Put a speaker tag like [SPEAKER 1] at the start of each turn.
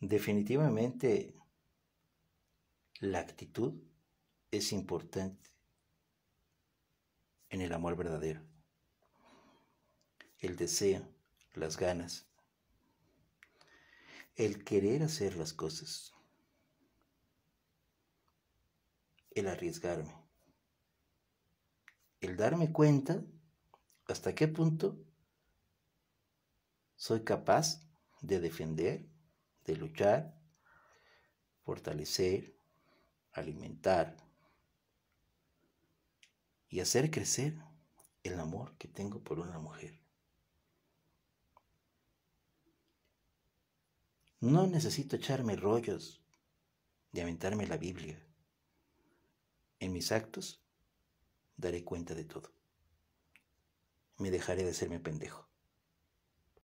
[SPEAKER 1] Definitivamente la actitud es importante en el amor verdadero. El deseo, las ganas, el querer hacer las cosas, el arriesgarme, el darme cuenta hasta qué punto soy capaz de defender, luchar, fortalecer, alimentar y hacer crecer el amor que tengo por una mujer. No necesito echarme rollos de aventarme la Biblia. En mis actos daré cuenta de todo. Me dejaré de serme pendejo.